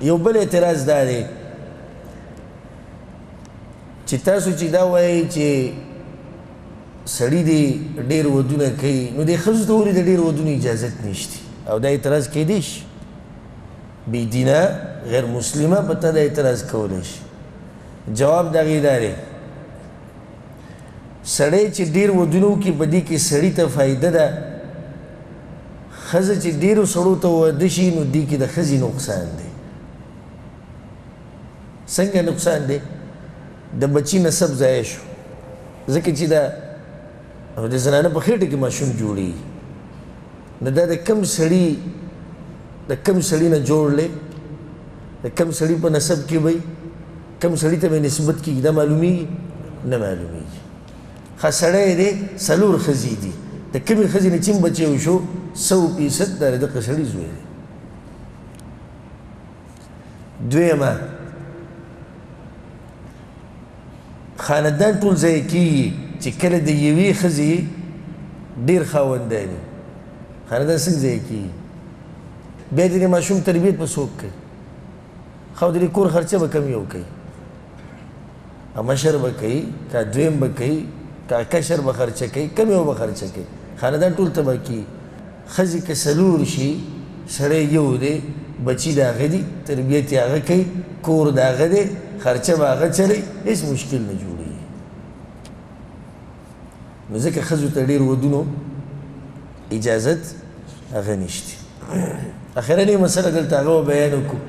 یو بل اعتراض دا دی چې تاسو چې دا وایي چې سړی دی ډیر ودونه کوي نو د ښځو ته ولې د ډیر ودونو اجازه نشته او دا اعتراض کېدی شي بې دینه غیر مسلمه په ته دا اعتراض کولی شي جواب دغې دا دی سړی چې ډېر ودونه وکړي په دې کې سړي ته فایده ده، ښځه چې ډېرو سړو ته واده شي نو دې کې د ښځې نقصان دی. څنګه نقصان دی؟ د بچي نسب ضایع شو ځکه چې دا او د زنانه په خېټه کې ماشوم جوړي نو دا د کم سړي د کم سړي نه جوړ لې د کم سړي په نسب کې وي کوم سړی ته به نسبت کیږي دا معلومیږي نه معلومیږي ښه سړی دی څلور ښځې دي د کومې ښځې نه چیم بچی وشو سو فیصد دا د قسړي زوی دی دویمه خاندان ټول ځای کیږي چې کله د یوې ښځې ډیر خاوندانی خاندان څنګه ځای کیږي بیا د ماشوم تربیت په څوک کوي خو دې کور خرچه به کم یو کوي که مشر به کوي که دویم به کوي که کشر به خرچه کوي کم یو به خرچه کوي خاندان ټول تباه کی خزي که سلور شي سړی یو دی بچی دا غدي تربیت هغه کوي کور دا غدي خرچه به هغه چلی هیڅ مشکل نه جوړي نو ځکه خزو ته ډیر ودونو اجازت هغه نشته اخرنی مسله دلته هغه بیان وکړو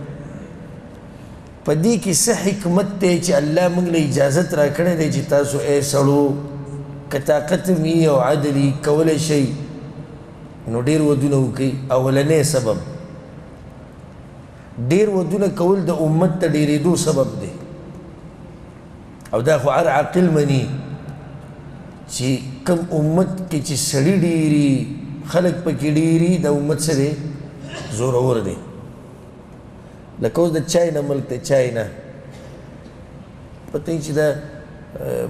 په دې کې څه حکمت دی چې الله موږ له اجازت را کړی دی چې تاسو ای سړو که طاقت می او عدلی کولی شئ نو ډیر ودونه وکړي اولنې سبب ډیر ودونه کول د امت ته ډیرېدو سبب دی او دا خو هر عاقل مني چي کوم امت کې چې سړي ډيري خلک پکې ډيري دا امت څه دی زورور دی لکه اوس د چاینا ملک ته چاینا پته چې دا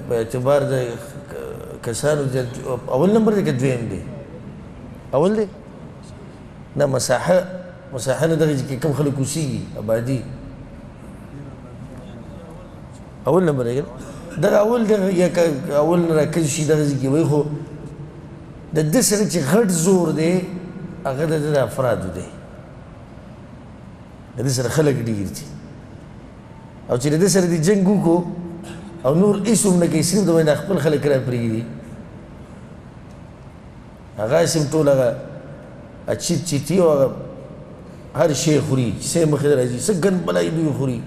په اعتبار د کسانو اول نمبر دی که دویم دی اول دی نه مساحه مساحه نه دغه کې کم خلک اوسېږي آبادي اول نمبر دی دغه اول دغه یا اول نه راکز شي دغه ځکه وای خو د د سره چې غټ زور دی هغه د افراد دی د سره خلک ډیر دي او چې د سره د جنگ وکړو او نور هیڅ هم نه کوي صرف د خپل خلک را پرېږدي هغه هسې هم ټول هغه چیت چیتي او هغه هر شی خوري چې څه یې مخې ته راځي څه ګن بلایي به یې خوري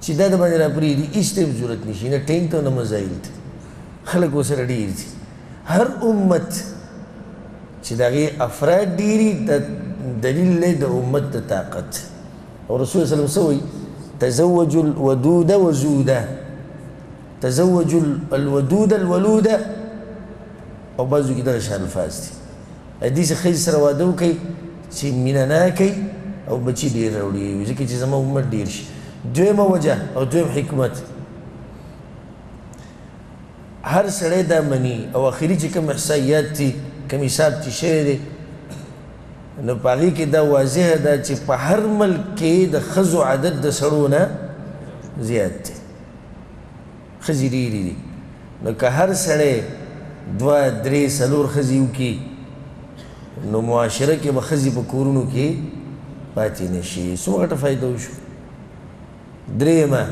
چې دا د باندې راپرېږدي هېڅ ته یې ضرورت نه شي نه ټینک ته نه مزایل ته خلک ورسره ډېر دي هر امت چې د هغې افراد ډېري د دلیل دی د امت د طاقت او رسول صلی الله علیه وسلم څه وایي تزوجوا الودود وزوده تزوجو الودود الولوده او بعضو کې دغه شان الفاظ دي دې چې ښځې سره واده وکړي چې مینه نه کوي او بچي ډېر راوړي ځکه چې زما عمر ډېر شي دویمه وجه او دویم حکمت هر سړی دا مني او اخري چې کوم احصائیات دي کوم حساب چې شوی دی نو په هغې کې دا واضح ده چې په هر ملک کې د ښځو عدد د سړو نه زیات دی ښځي ډيري دي نو که هر سړی دوه درې څلور ښځي وکړي نو معاشره کي به ښځي په کورونو کي پاتي نه شي څومره غټه فايده وشو دريمه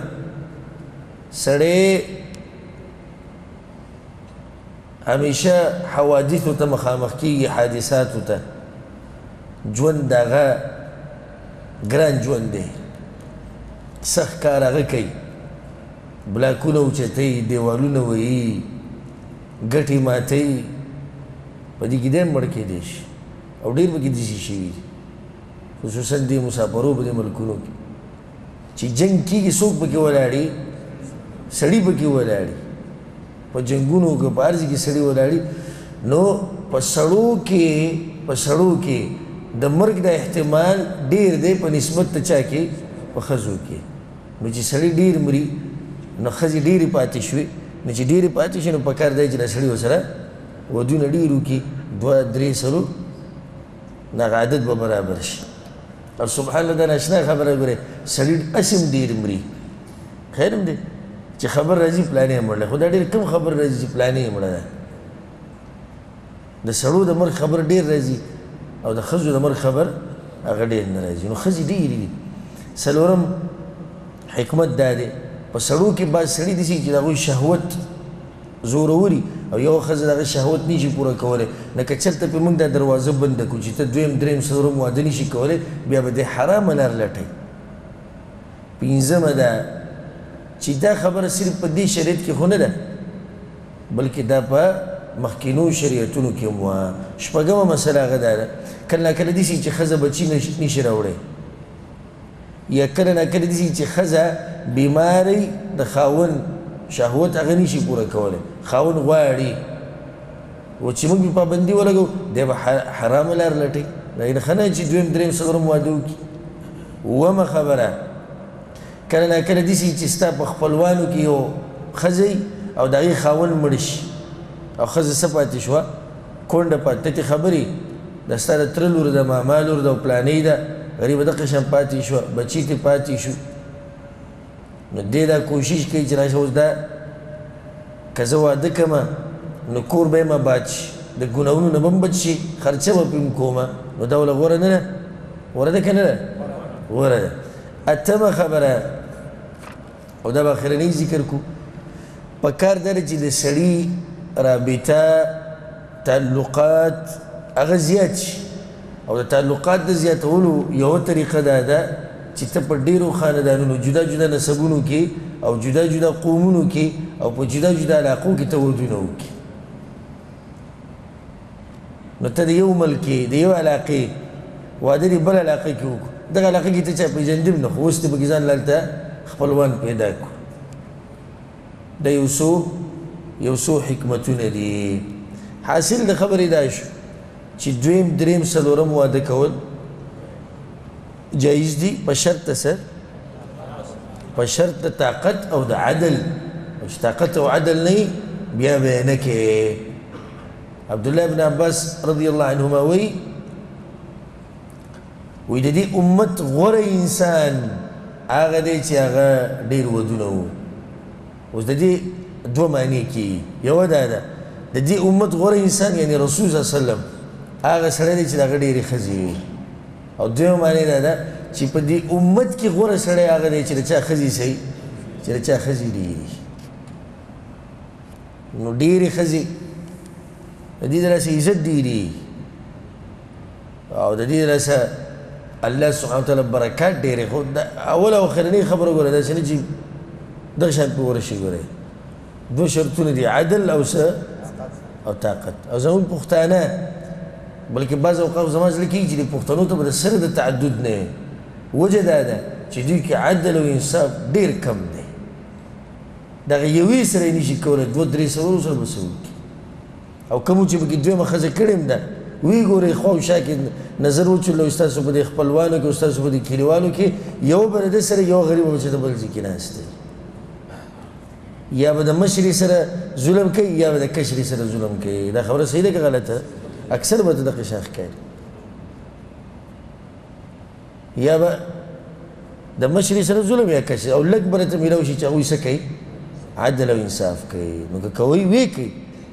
سړی همیشه حوادثو ته مخامخ کیږی حادثاتو ته ژوند دهغه ګران ژوند دی سخت کار هغه کوي بلاکونه اوچتوي دیوالونه وهي ګټې ماتوي په دې کې دی هم مړ کیدای شي او ډیر پکې داسې شوي دي خصوصا دې مسافرو په دې ملکونو کې. چی جنګ کیږی څوک پکی ولاړی سړی پکی ولاړی په جنگونو کې په ارزي کې سړی ولاړی نو په سړو کې په سړو کې د مرګ د احتمال ډیر دی په نسبت ته چا کې په خزو کې نو چې سړی ډیر مري نو خزي ډیر پاتې شوي نو چې ډیر پاتې شي نو په کار دی چې سړی وسره ودونه ډیرو کې دوه درې سرو نه عادت به برابر شي او سبحان الله دا ناشنا خبره ګوره سړی اسې هم ډېر مري خیر هم دی چې خبر راځي پلانې یې مړله خو دا ډېر کم خبر راځي چې پلانې یې مړه ده د سړو د مرګ خبر ډېر راځي او د ښځو د مرګ خبر هغه ډېر نه راځي نو ښځې ډېرې دي څلورم حکمت دا دی په سړو کې بعض سړي داسې چې د هغوی شهوت زوروري او یوه ښځه د هغه شهوت نه شي پوره کولی، نو که چېرته پرې موږ دا دروازه بنده کړو چې ته دویم، درېیم، څلورم واده نه شي کولی، بیا به دی حرامه لار لټوي. پنځمه دا چې دا خبره صرف په دې شریعت کې خو نه ده، بلکې دا په مخکینو شریعتونو کې هم وه. شپږمه مسئله هغه دا ده، کله ناکله داسې وي چې ښځه بچي نه شي راوړی، یا کله نا کله داسې چې ښځه بیماره وي د خاوند شهوت هغه نه شي پوره کولی خاوند غواړي او چې موږ پابندي ولګو دی به حرامه لار لټوي لکن ښه نه چې دویم دریم څلور هم واده وکړي اوومه خبره کله نا کله داسې چې ستا په خپلوانو کې یو ښځه او د هغې خاوند مړ شي او ښځه څه پاتې شوه کونډه په تکې خبرې د ستا د تره لور ده، ماما لور ده او پلانۍ ده، غریبه دقه شان پاتې شوه، بچی ترې پاتې شو، نو دی دا کوشش کوي چې راشه اوس دا که زه واده کړم نو کور به هم اباد شي، د ګناهونو نه به هم بچ شي، خرچه به پرې هم کوم، نو دا ورله غوره نه ده؟ غوره ده که نه ده؟ غوره ده. اتمه خبره. او دا به اخرنی ذکر کو په کار دره چې د سړی رابطه تعلقات هغه زیات شي او د تعلقات د زیاتولو یو طریقه دا ده چې ته په ډیرو خاندانونو جدا جدا نسبونو کې او جدا جدا قومونو کې او په جدا جدا علاقو کې ته ودونه وکړي. نو ته د یو ملک کې د یو علاقې واده دې بل علاقه کې وکړو دغه علاقه کې ته چا پېژندې هم نه خو اوس دې پکې ځان هلته خپلوان پیدا کړو دا یو څو یو څو حکمتونه دي حاصل د خبرې دا شو چې دویم دریم څلورم واده کول جایز دي په شرط څه په شرط د طاقت او د عدل چې طاقت او عدل نه بیا به نه کې عبدالله ابن عباس رضی الله عنهما وی وی د دې امت غوره انسان هغه دی چې هغه ډیر ودونه وو اوس د دې دوه معنی کې یو دا ده د دې امت غوره انسان یعنی رسول صلی الله علیه وسلم هغه سره دی چې هغه ډیر خزي وي او دوه معنی دا ده چې په دې امت کې غوره سره هغه دی چې چا خزي سي چې چا خزي ډیر نو ډېرې ښځې د دې لاسه عزت ډېرېږي او د دې لاسه الله سبحانه وتعالی برکات ډېرې خو د اول او اخرنۍ خبره ګوره داسې نه چې دغه شان پې ورشي ګوره دوه شرطونه دي عدل او څه او طاقت او زموږ پښتانه بلکې بعض اوقات زما زړه کېږي چې د پښتنو ته به د سره د تعدد نه وجه دا ده چې دوی کې عدل او انصاف ډېر کم دی دغه یوې سره یې نشي کولی دوه درې څلورو سره به څه وکړي او کومو چې پکې دویمه ښځه کړې هم ده ویې ګورئ خوا او شا کې نظر وچلوئ ستاسو په دې خپلوانو کې او ستاسو په دې کلیوالو کې یو به د ده سره یو غریب به چې د بل ځای کې ناست دی یا به د مشرې سره ظلم کوي یا به د کشرې سره ظلم کوي دا خبره صحیح ده که غلطه اکثر به ته دغه شان ښکاري یا به د مشرې سره ظلم یا کشرې او لږ به راته میلاو شي چې هغوی څه کوي عدل او انصاف کوي نو که کوي وی کوي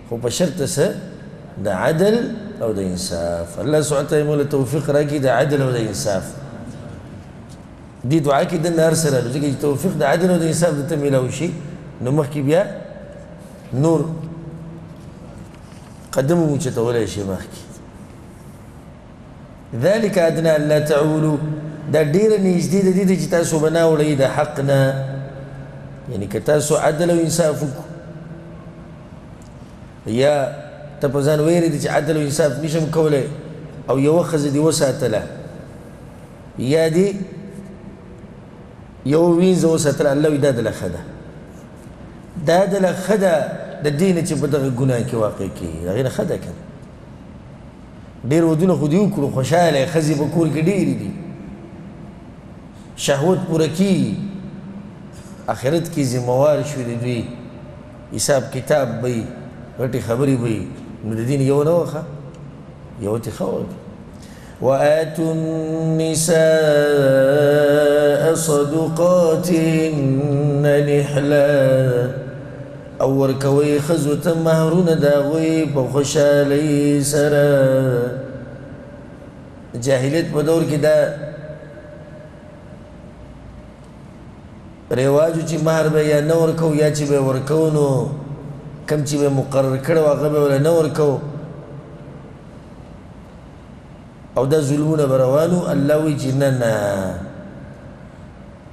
خو په شرط څه د عدل او د انصاف الله سبحانه تعالی موږ له توفیق راکړي د عدل او د انصاف دې دعا کې د نار سره راځي چې توفیق د عدل او د انصاف د ته میلاو شي نو مخکې بیا نور قدم مو چتولی شي مخکې ذلک ادنی الا تعولو دا ډیره نږدې د دې چې تاسو به نه وړئ د حق نه یعنی که تاسو عدل او انصاف وکړو یا ته په ځان ویری چې عدل او انصاف نشم کولای او یو خزه دی وساتله یا دی یو وینځه وساتله الله وی دا د لخه ده دا د لخه ده د دین چې په دغه ګناه کې واقع کیږي هغه نه خده کړي ډیر ودونه خو دی وکړو خوشاله خزي په کور کې ډیر دي شهوت پوره کی اخرت کې ذمہ وار شو دي دوی حساب کتاب به غټي خبري به نو د دین یو نه وخه یو تی خو وآتوا النساء صدقاتهن نحلا او ورکوئ ښځو ته مهرونه د هغوی په خوشحالۍ سره. د جاهلیت په دور کې دا رواج و چې مهر به یا نه ورکوو یا چې به یې ورکوو نو کوم چې به یې مقرر کړی و هغه به یې ورله نه ورکوو. او دا ظلمونه به روان وو الله وایي چې نه نه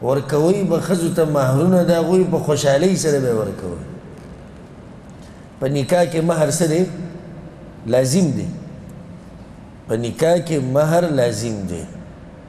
ورکوئ به ښځو ته مهرونه د هغوی په خوشحالۍ سره به ورکوئ په نکاح کې مهر څه دی لازم دی په نکاح کې مهر لازم دی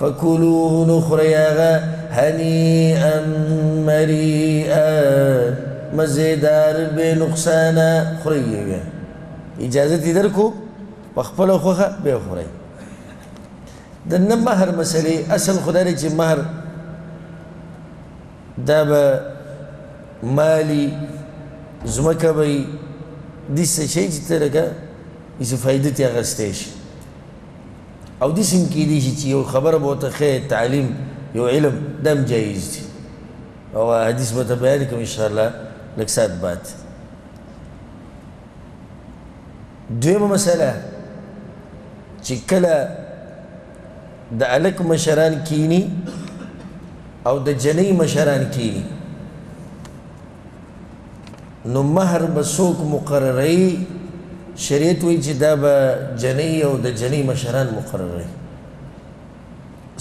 فکلوه نو خورئ هغه هنیئا مریئا مزیدار بې نقصانه خورئ یې اجازه دې درکو په خپله خوښه به خورئ د نه مهر مسلې اصل خدای دی چې مهر دا به مالی ځمکه به وي داسې شی چې ته لکه هسې فایده ترې اخیستی شي او داسې هم کېدای شي چې یو خبره به ورته ښه تعلیم یو علم دا هم جایز دي او حدیث به ته بیان کوم انشاءالله لږ ساعت بعد دویمه مسله چې کله د الک مشران کینی او د جنۍ مشران کینی نو مہر به څوک مقرروي شریعت وایي چې دا به جنۍ او د جنۍ مشران مقرروي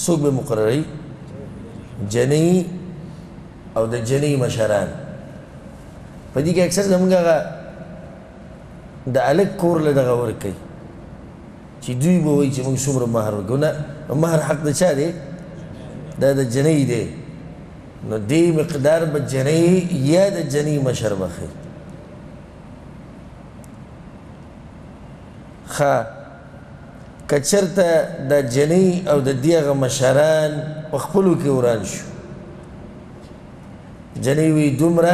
څوک به مقرروي جنۍ او د جنۍ مشران په دې کې اکثر زموږ هغه د هلک کور له دغه ورکوي چې دوی به وایي چې موږ څومره مهر ورکوو نه مهر حق د چا دی دا د جنۍ دی نو دې مقدار به جنۍ یا د جنۍ مشر بخی خا کچرته د جنۍ او د دیغه مشران په خپلو کې وران شو جنۍ وی دومره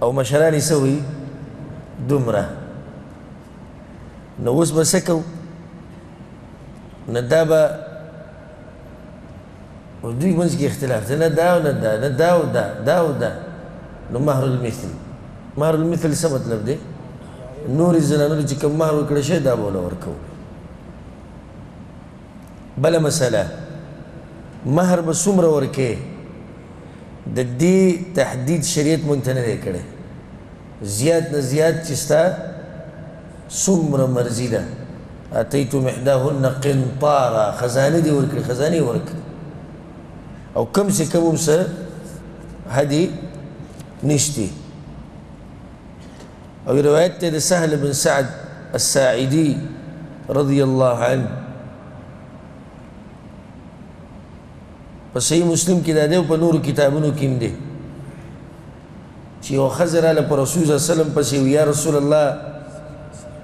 او مشران یې سوي دومره نو اوس به سکو نه دا به اوس دوی منځ کې اختلاف دی نه دا او نه دا نه دا او دا دا او دا نو مهر المثل مهر المثل څه مطلب دی نور زنانو چې کوم مهر وکړ شي دا به ورکو بل مسله مهر به څومره ورکې د دې تحدید شریعت مونږ ته نه دی کړی زیات نه زیات چې ستا څومره مرضی ده اتیتم احداهن قنطارا خزانه دی ورکړي خزانه ورکړي او کم سه کم هم سه هدي نشتي او روایت ته د سهل بن سعد الساعدي رضی الله عنه په صحیح مسلم کې دا دی په نور کتابونو کې دی چې یوه ښځه راله په رسول صلی الله علیه وسلم پسې وي، یا رسول الله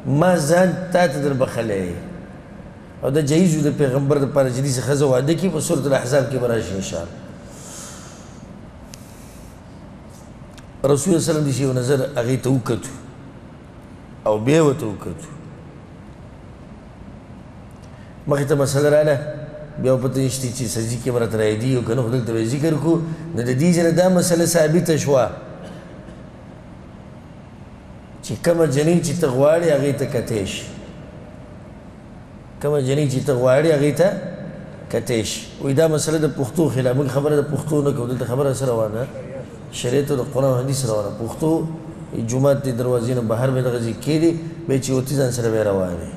ما ځان تا ته در بخښلی دی او دا جایز وو د پیغمبر لپاره چې داسې ښځه واده کړي، په سورة الاحزاب کې به راشي انشاءالله. رسول الله وسلم داسې یو نظر هغې ته وکتو او بیا یې ورته وکتو. مخې ته مسله راله بیا پته نشته چې سزي کې برت راي دي او کنه خدل ته ذکر کو نو د دې جن دا مسله ثابت شوه چې کوم جنې چې تغواړي هغه ته کتهش کوم جنې چې تغواړي هغه ته کتهش وې دا مسله د پښتو خلاف خبره د پښتو نه کوله ته خبره سره وانه شرعیت او د قرآن او حدیث روانه پښتو د جومات د دروازې نه بهر به دغه ځای کېدی، بیا چې وتی ځان سره به یې راوړی.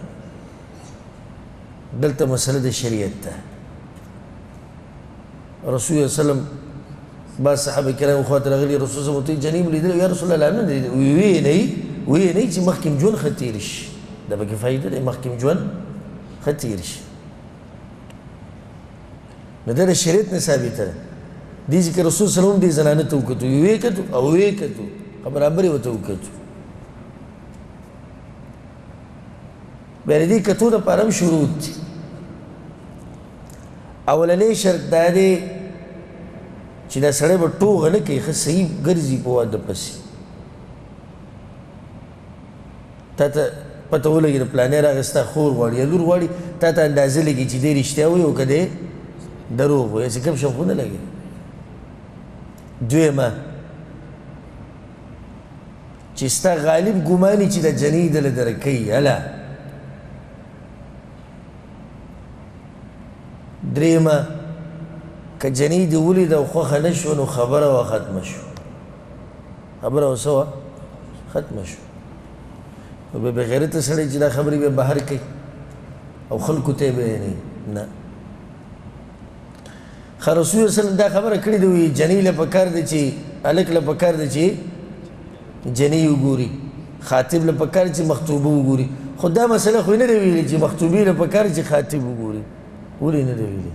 دلته مسله د شرعیت ده. رسول الله وسلم بعض صحابه کرام خواته راغلي، رسول صلی الله علیه وسلم جنې مو لیدلې؟ یا رسول الله لا نه دی لیدلی. وی ویې نه یی، وی یې نه یی چې مخکې هم ژوند ښه تېر شي. دا پکې فایده ده، مخکې هم ژوند ښه تېر شي. نو دا د شریعت نه ثابته ده دې ځکه رسول صلی الله علیه وسلم دې زنانه ته وکتو یو یې کتو او یې کتو او برابر یې ورته وکتو بیا د دې کتو دپاره هم شروط دي اولنی شرط دا دی چې دا سړی به ټوغه نه کوي ښه صحیح ګرځي په واده پسې تا ته پته ولګي د پلانې راغې ستا خور غواړي یا لور غواړي تا ته اندازه لګي چې دې رښتیا وي او که دې دروغ وي هسې کم شم خو نه لګي دویمه چې ستا غالب ګماني چې د جنۍ دله درکوي هله دریمه که جنۍ دې ولیده او خوښه نه شوه نو خبره وه ختمه شوه خبره او څه وه ختمه شوه نو به بې غیرته سړی چې دا خبرې به بهر کوي او خلکو ته به نه نه خو رسول الله صلی دا خبره کړې دی وی جنې له پکار دی چې الک له پکار دی چې جنې وګوري خاطب له پکار چې مخطوبه وګوري خو دا مسله خو نه دی ویلې چې مخطوبې له پکار چې خاطب وګوري ولې نه دی ویلې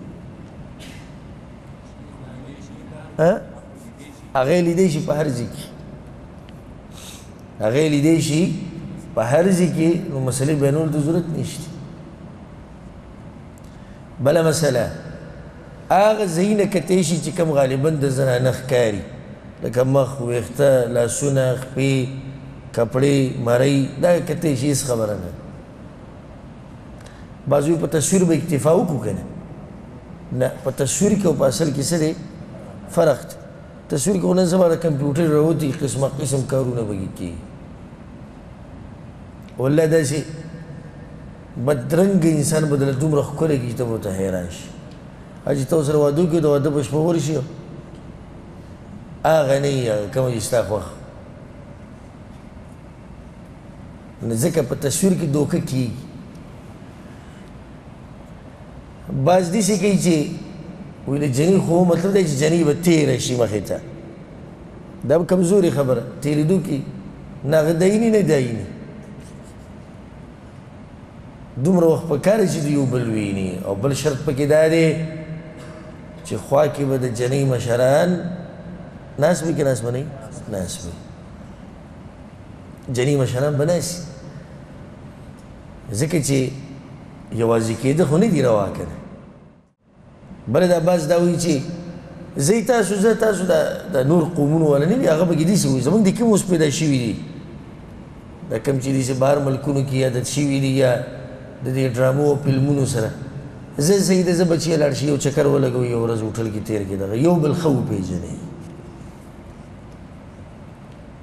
ها هغه لیدې شي په هر ځای کې هغه لیدې شي په هر ځای کې نو مسلې بینول ته ضرورت نشته بل مسله هغه زینه کته شي چې کم غالبا د زنه نخ کاری لکه مخ ویخته لاسونه خپې کپړې مړی دا کته شي خبره نه بعضو په تصویر به اکتفا وکړو که نه نه په تصویر کې او په اصل کې څه دی فرق دی تصویر کې خو نن سبا د کمپیوټر راوتي قسمه قسم کارونه پکې کېږي والله داسې بدرنګه انسان به دله دومره ښکلی کړي چې ته به ورته حیران شي چې ته ورسره واده وکړې د واده په شپه ورشي هغه نه یي هغه کومه چې ستا خوښه نو ځکه په تصویر کې دوکه کیږي باز دي سي کوي چې ویل جنې خو مطلب دی چې جنې به تیره شي مخې ته دا به کمزورې خبره تیرېدو کې نه هغه دایني نه دایني دومره وخت په کار چې یو بل ویني او بل شرط پکې دا دی چې خوا کې به د جنې مشران ناس به کې ناس به نه ناس به جنی مشران بناسي ځکه چې یوازې کېده خو نه دی روا که نه بل دا باز دا وایي چې زه تاسو زه تاسو د نور قومونو والا نه وي هغه پکې داسې وایي زمونږ د کوم اوس پیدا شوي دي دا کوم چې داسې بهر ملکونو کې عادت شوي دي یا د دې ډرامو او فلمونو سره زه صحیح ده زه بچی لاړ شي یو چکر ولګو یو ورځ هوټل کې تیر کې دغه یو بل ښه وپېژني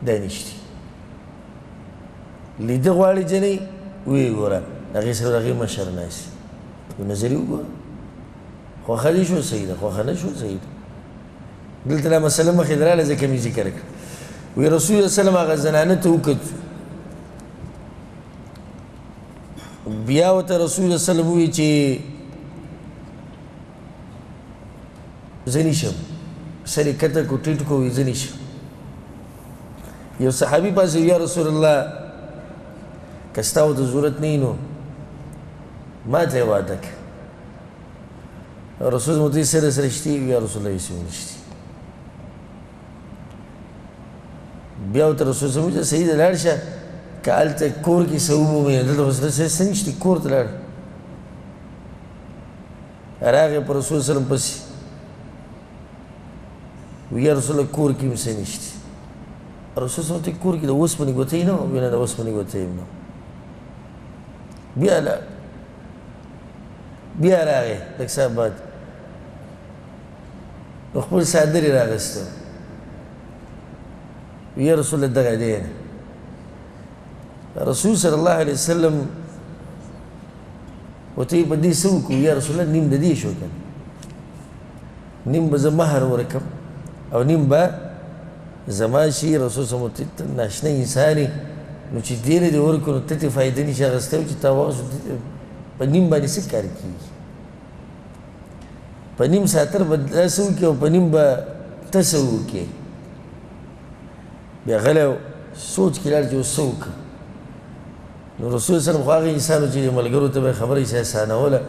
دا نشتی لیده غواړي جنې وی ګوره هغې سره هغې مشر ناست یو نظري وګوره خوښه دې شو صحیح ده خوښه نه شو صحیح ده دلته دا مسله مخې ته راغله ځکه مې ذکر کړه وی رسول الله سلم هغه زنانه ته وکت بیا ورته رسول الله سلم وی چې ځنی شم سری کته کو ټیټ کو وی ځنی شم یو صحابي پاسې یا رسول الله کستاو ته ضرورت نه نو ما ته وعده ک رسول مو دې سره سره شتي یا رسول الله یې سم نشتي بیا ته رسول سمو چې سید لاړ شه کال ته کور کې سومو مې دلته وسره سنشتي کور ته لاړ راغی پر رسول سلم پسی وی یا رسول الله کور کی مسه نشتی رسول سلم تی کور کی دا وسپنی گوتی نو وی نه دا وسپنی گوتی نو بیا لا بیا راغی لک ساعت بعد نو خپل سادری راغسته وی یا رسول الله دغه دینه رسول صلی الله علیه وسلم وته په دې سو کو یا رسول الله نیم د دې شو کنه نیم به مہر ورکم او نیم به زما شي رسول صلی الله علیه وسلم ناشنا انساني نو چې دې له ورکو نو ته فائدې نشي غستو چې تا وغه په نیم باندې څه کار کیږي په نیم ساتر بدلاسو کې او په نیم به تسو کې بیا غلی و، سوچ کې لاړ چې اوس څه وکړي؟ نو رسول صلی الله علیه وسلم خو هغه انسان و چې ملګرو ته به یې خبره هسې اسانوله.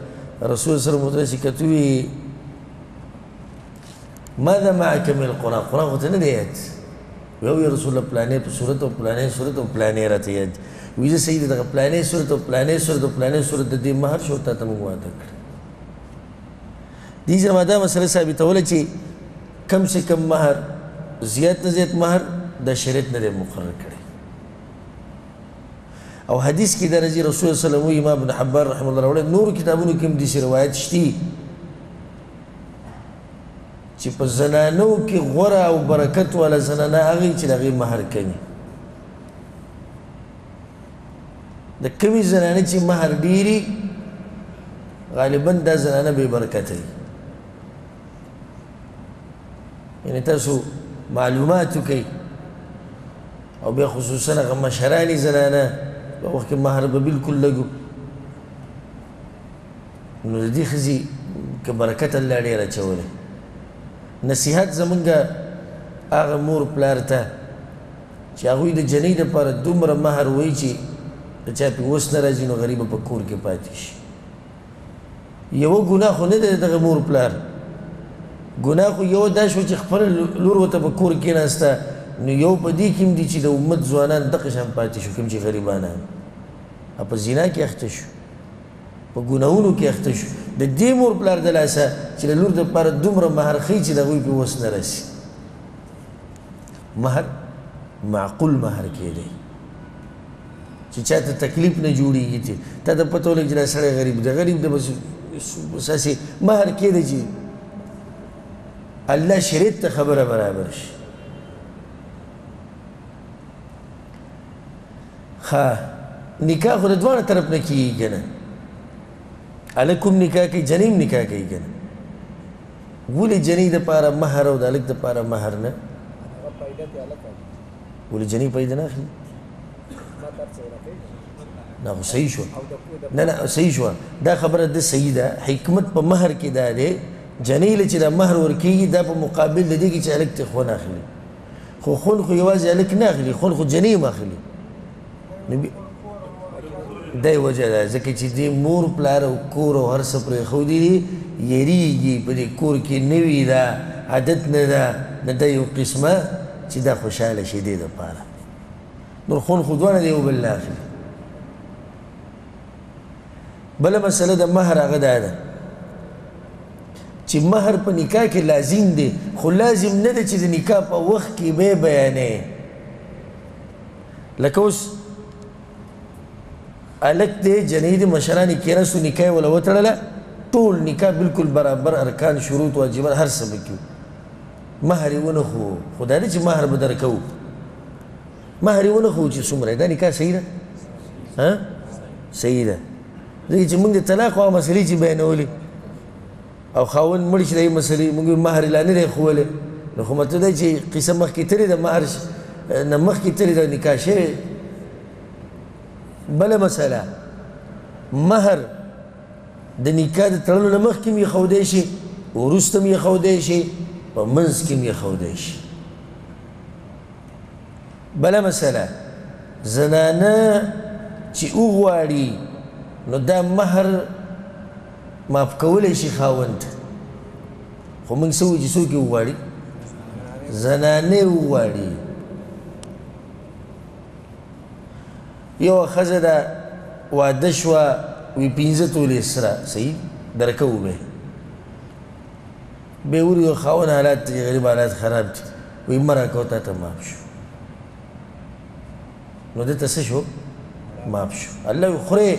رسول صلی الله علیه وسلم ورته داسې کتو ویې یې، ماذا معک من القرآن؟ قرآن خو ته نه دی یاد؟ ویې ویل، یا رسول الله پلانې په سورت او پلانې سورت او پلانې راته یاد دي. وایي ځه صحیح دی دغه پلانې سورت او پلانې سورت او پلانې سورت د دې مهر شو تاته موږ واده کړ. دې زما دا مسله ثابتوله چې کم سه کم مهر زیات نه زیات مهر د شریعت نه مقرر کړي او حدیث کې درځي رسول الله صلی الله علیه وسلم امام ابن حبان رحم الله راوړي نور کتابونو کې هم دي روایت شتي چې په زنانو کې غوره او برکت ولا زنانه هغه چې دغه مہر کوي د کمی زنانه چې مہر ډيري غالبا دا زنانه به برکت وي یعنی تاسو معلوماتو کوي او بیا خصوصا هغه مشرانی زنانه په وخت کې مهر به بالکل لګو نو د دې ښځې که برکت الله ډېر اچولی نصیحت زمونږ هغه مور پلار ته چې هغوی د جنۍ دپاره دومره مهر وایي چې د چا پې وس نه راځي نو غریبه په کور کې پاتې شي یو ګناه خو نه دی دغه مور پلار ګناه خو یو دا شو چې خپل لور وته په کور کې ناسته نو یو په دې کې دي چې د امت ځوانان دغه شان پاتې شو کوم چې غریبانه په زنا کې اخته شو په ګناونو کې اخته شو د دې مور پلار د لاسه چې د لور د پر دومره مہر خي چې دغه په وس نه رسي مہر معقول مہر کې دی چی چاته تکلیف نه جوړیږی چی تا ته پته ولګی چی دا سړی غریب ده غریب ده بس بس هسی مهر کی ده چی الله شریعت ته خبره برابر شي ها نکاح خو د دواړه طرف نه کیږي کنه الک هم نکاح کوي جنې هم نکاح کوي کنه ولې جنې د پاره مهر او د الک د پاره مهر نه ولې جنې په دې نه اخلي دا خو صحیح شو نه نه صحیح شو دا خبره د صحیح ده حکمت په مہر کې دا دی جنې له چې دا مہر ورکیږي دا په مقابل د دې کې چې الک ته خون اخلي خو خون خو یوازې الک نه اخلي خون خو جنې مخلي نبی دای وجه ده ځکه چې دې مور پلار او کور او هر څه پرېښودي دي یریږي په دې کور کې نوي ده عادت نه ده نه دا یو قسمه چې دا خوشحاله شي دې دپاره نور خون خو دواړه د یو بل نه اخلي بله مسله د مهر هغه دا ده چې مهر په نکاح کې لازم دی خو لازم نه دی چې د نکاح په وخت کې به بیانې لکه اوس الک دی جنې دی مشران کېناستو نکاح یې وله وتړله ټول نکاح بالکل برابر ارکان شروط واجبات هر څه به کیو مهر یې ونښو خو دا نه چې مهر به درکوو مهر یې ونښو چې څومره دا نکاح صحیح ده ها صحیح ده ځکه چې موږ د طلاق هغه مسلې چې بیانولې او خاوند مړ شي د هغې مسلې موږ مهر لا نه دی ښوولی نو خو مطلب دی چې قصه مخکې تللې ده مهر نه مخکې تللې ده نکاح شوی بله مسله مهر د نکاح د تړلو نه مخکې مې ښودی شي وروسته مې ښودی شي په منځ کې مې ښودی شي بله مسله زنانه چې وغواړي نو دا مهر معاف کولای شي خاوند خو موږ څه وو چې څوک یې وغواړي زنانه یې وغواړي یو ښځه ده واده شوه وي پنځه تولې سره صحیح درکه وبه به ور یو خاون حالات دی غریب حالات خراب دي وي مره کو ته ته معاف شو نو دته څه شو معاف شو الله یې خورې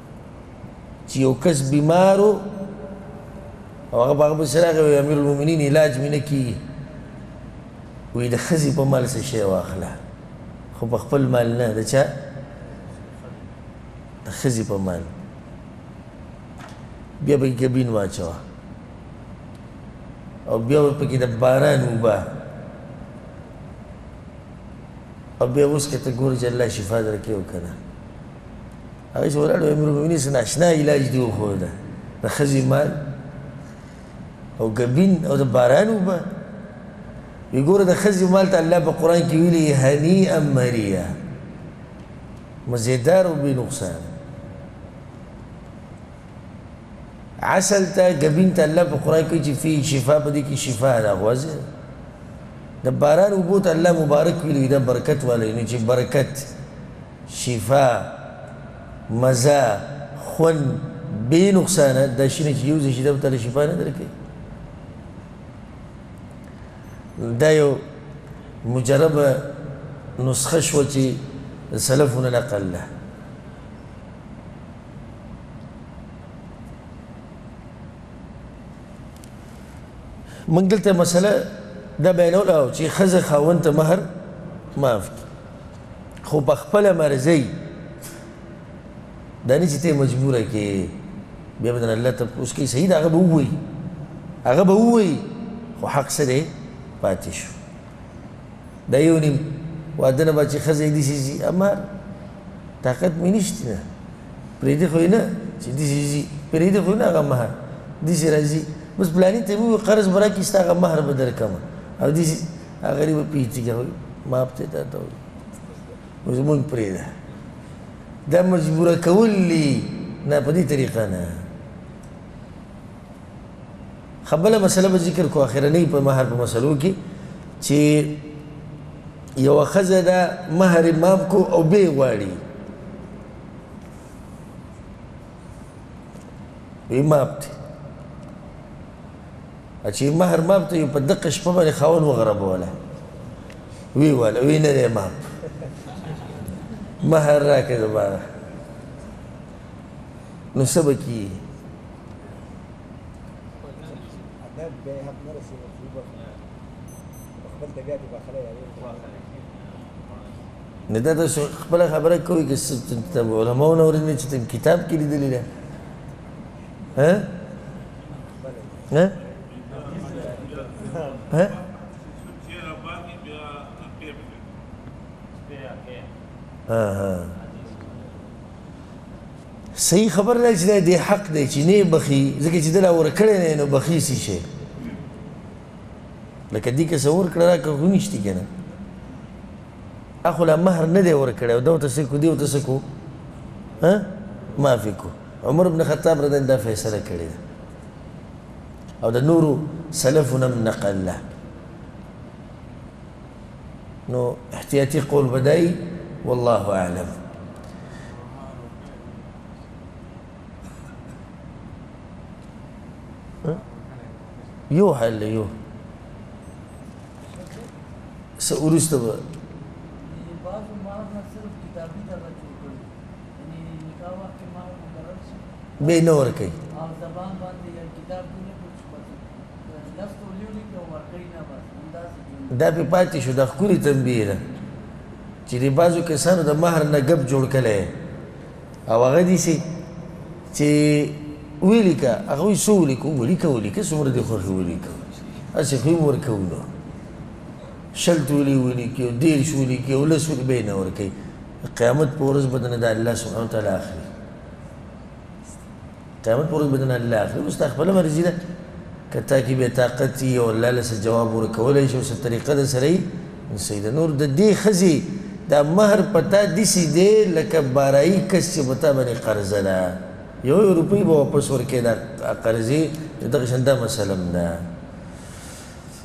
چې یو کس بیمارو او هغه په هغه پسې راغی وایي امیر المؤمنین علاج مې نه کیږي وایي د ښځې په مال څه شی واخله خو په خپل مال نه د چا د ښځې په مال بیا به یې ګبین واچوه او بیا به پکې د باران اوبه او بیا اوس که ته ګورې چې الله شفا درکوي او که نه هغه چې ولاړ امیر المؤمنین سره ناشنا علاج دی وښود د ښځې مال او ګبین او د باران وبه وی ګوره د ښځې مال ته الله په قرآن کې ویلي هنیئا مریئا مزیدار او بې نقصان عسل ته ګبین ته الله په قرآن کې چې فی شفا په دې کې شفا ده غوځه د باران وبو ته الله مبارک ویلي دا برکت والی نو چې برکت شفا، مزه، خوند، بې نقصانه، دا شنه چې یوځای شي دا به تاله شفا نه درکوي؟ دا یو مجربه نسخه شوه چې د سلفو نه نقل ده. موږ دلته مسله دا بیانوله چې ښځه خاوند ته مهر معاف کړي. خو په خپله مرضی دا نه چې ته مجبوره کې بیا بدن الله تپوس کې صحیح دا هغه به ووي هغه به ووي خو حق سره پاتې شو دا یو نیم واده نه به چې ښځه یې داسې ځي اما طاقت مې نشته ده پرېږدې خو یې نه چې داسې ځي پرېږدې خو یې نه هغه مهر داسې راځي بس پلاني ته مې وویل قرض به راکړي ستا هغه مهر به درکړم او داسې هغه دې وپېچي که معاف دی تا ته نو زمونږ پرېږده دا مجبوره کول دي نه په دې طریقه نه خبله مسله به ذکر کو اخرنۍ په مهر په مسلو کې چې یوه ښځه ده مهر یې معاف کو او بیا یې غواړي وی معاف دی چي مهر ماپ ته يو په دقه شپه باندې خاوند وغربوله وی والا وی نه دی ماپ مهر راکه زماره نو سبا کی نه دا تاسو خپل خبره کوي چې علماونه ورنه چې کتاب کې لیدلی ده ها ها ها صحیح خبر دی چې د حق دی چې نه بخي ځکه چې دلا ور کړی نه نو بخي سي شي لکه دې کې څور کړه را کوو نشتی کنه اخو لا مہر نه دی ور کړی او دا تاسو کو دی او تاسو کو ها معافي کو عمر بن خطاب رضی الله دا فیصله کړې ده او د نورو سلفو نه نقل ده نو احتیاطي قول بدای والله اعلم یو حل یو سورسته به بعض ما صرف کتابي دغه جوړ کړی به نه ورکوي دا په پاتې شو د ښکلي تنبیه ده چې د بعضو کسانو د مهر نه ګپ جوړ کړی او هغه دي سي چې ولیکه هغه څو ولیکو ولیکه ولیکه څومره دي خوښي ولیکه اسې خو یې ورکوو نو شل تولي ولیکي او دېرش ولیکي او لس به یې نه ورکوي د قیامت په ورځ به دنه د الله سبحانه وتعالی اخلي قیامت پر ورځ به دنه الله اخلي اوس تا خپله مرضي ده که تا کې بې طاقت یي او الله له څه جواب ورکولی شي او څه طریقه در سره یي صحیح ده نور د دې ښځې دا مهر په تا داسې دی لکه بارایي کس چې په تا باندې قرضه ده یو یو روپۍ به واپس ورکړې دا قرضې دغه شان دا مسله هم ده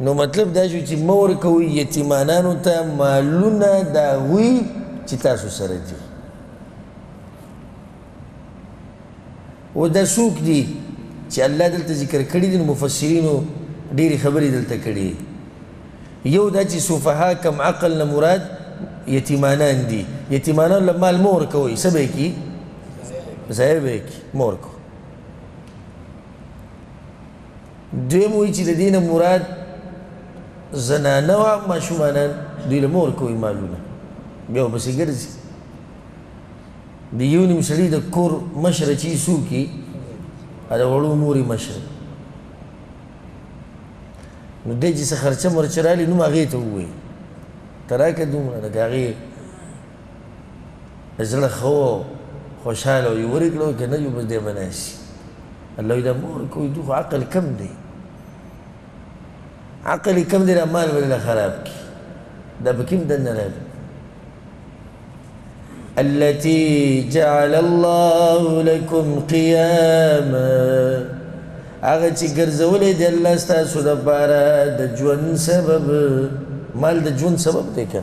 نو مطلب دا شو چې مه ورکوئ یتیمانانو ته مالونه د هغوی چې تاسو سره دي او دا څوک دي چې الله دلته ذکر کړي دي نو مفسرینو ډېرې خبرې دلته کړي یو دا چې سفها کم عقل نه مراد یتیمانان دي یتیمانان له مال مه ورکوئ څه به یې کړي ضایع به یې کړي مه ورکوئ دویم وایي چې د دې نه مراد زنانه او ماشومانان دوی له مور کوي مالونه بیا ورپسې ګرځي د یو نیم سړي د کور مشره چې څوک وي د وړو مور یې مشره نو دی چې څه خرچه مرچه رالي نوم هغې ته ووایي ته راکړه دومره لکه هغې زړه ښه وو خوشحاله وي ورکړو که نه بس دی بناسي الله وي دا مور کوی دوی خو عقل کم دی عقل کم دی دا مال به له خراب کی دا به کوم دنه راغلی التي جعل الله لكم قياما هغه چې ګرځولې دی الله ستاسو لپاره د ژوند سبب مال د ژوند سبب دی که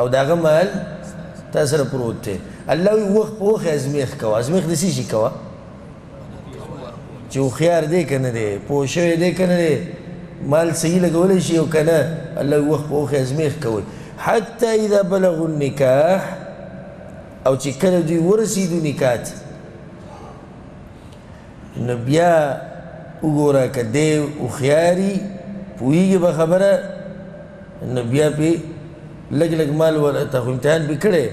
او د هغه مال تا سره پروت دی الله وی وخت په وخت ازمیخ کوه ازمیخ د څه شي کوه چې هوښیار دی که نه دی پوه شوی دی که نه دی مال صحیح لګولی شي او که نه الله وی وخت په وخت ازمیخ کوئ حتی اذا بلغوا النکاح او چې کله دوی ورسېدو نکاح ته نو بیا وګوره که دی هوښیاري پوهیږي په خبره نو بیا پې لږ لږ مال ورته خو امتحان پې کړی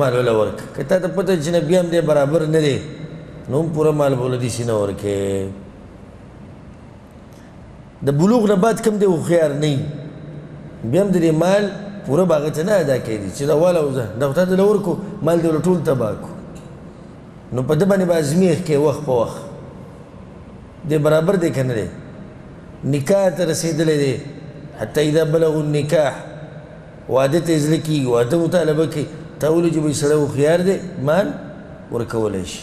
مال ولا ورک که تا ته پته چې نه بیا هم دی برابر نه دی نو هم پوره مال بوله دي سینه ورکې د بلوغ نه بعد کم دی هوښیار نه وي بیا هم د دې مال پوره به هغه ته نه ادا کړی چې دا واله وځه دا خو تا ته له ورکو مال دی له ټول تباه کړو نو په ده باندې به ازمېښت کوې وخت په وخت دی برابر دی که نه دی نکاح ته رسېدلی دی حتی اذا بلغوا النکاح واده ته یې زړه کېږي واده مطالبه کوي تا ولي چې به یې سړی هوښیار دی مال ورکولی شي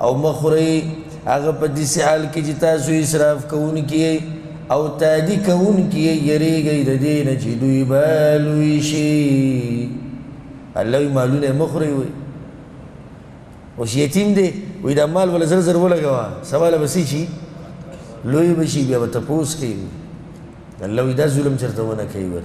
او مه خورئ هغه په داسې حال کې چې تاسو اسراف کوونکي یئ او تعدي کوونکي یئ یریږئ د دې نه چې دوی به لوی شي الله یې مالونه مه خورئ وایي اوس یتیم دی وایي دا مال وله زر زر ولګوه سبا له به څه شي لوی به شي بیا به تپوس کوي الله وایي دا ظلم چېرته ونه کوي ور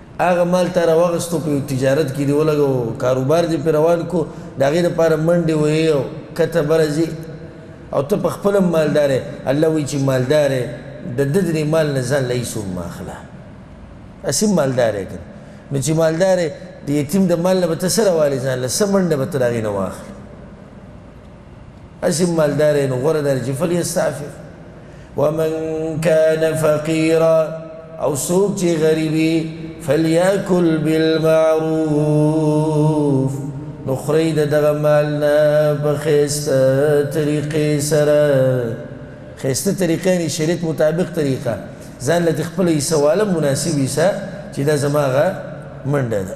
هغه مال تا راواغستو په یو تجارت کی دی ولګوو کاروبار دی پی روان کو د هغی لپاره منډی وهی او کته بره ځی او ته په خپل هم مالدار یی الله وایی چی مالدار یی د ده دری مال نه ځان له هیڅ هم مه اخله هسی هم مالدار یی کنه نو چی مالدار یی د یتیم د مال نه به ته څه راوالی ځان له څه منډه به ته د هغی نه واخلی. هسې مالدار یې نو غوره ده چې فلیستعفف ومن کان فقیرا او څوک چې غریبي فلیاکل بالمعروف نو خوري د دغه مال نه په خيسته طریقې سره خيسته طریقې نه شریعت مطابق طریقه ځان له خپل یې سواله مناسبي سره چې دا زماغه منډه ده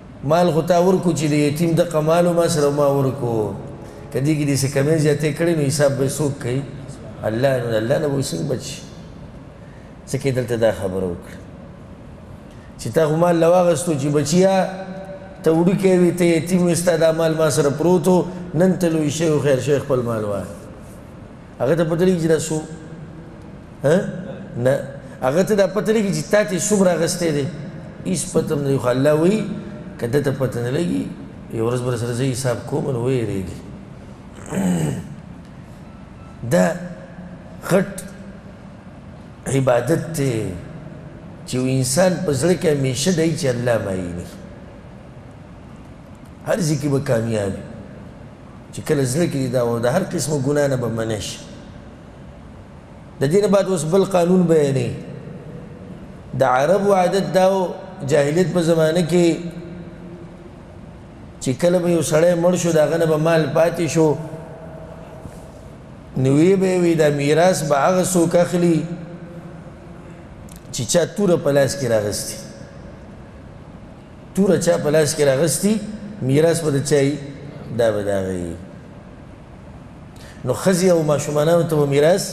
مال خو تا ورکو چی د یتیم دقه مال هم ما سره ما ورکو که دی کی دی څه کمی زیاتی کړی نو حساب به یی څوک کوي الله نو د الله نه به څنګه بچ شي ځکه یی دلته دا خبره وکړه چی تا خو مال له واغستو چی بچیا ته وړوکی وی ته یتیم وی ستا دا مال ما سره پروتو نن ته لوی شوی خیر شیخ خپل مال واه هغه ته پته لګي چې دا سو ها نه هغه ته دا پته لګي چې تاته څومره غسته دي هیڅ پته نه خو الله وی کده ته پته نه لګي یو ورځ بر سره حساب کوم نو ویریږي دا خټ عبادت ته چې انسان په زړه کې همیشه دی چې الله مایني هر ځکه به کامیابی چې کله زړه کې دې دا وه او د هر قسم ګناه نه به منع شي د دې نه بعد اوس بل قانون بیانوي د عربو عادت دا و جاهلیت په زمانه کې چې کله به یو سړی مړ شو د هغه نه به مال پاتې شو نو وی به وی دا میراث به هغه څوک اخلي چې چا توره په لاس کې راغستي توره چا په لاس کې راغستي میراث به د چا وي دا به د هغه وي نو ښځې او ماشومانانو ته به میراث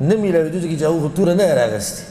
نه میلاوېدو ځکه چې هغوی خو توره نه راغستې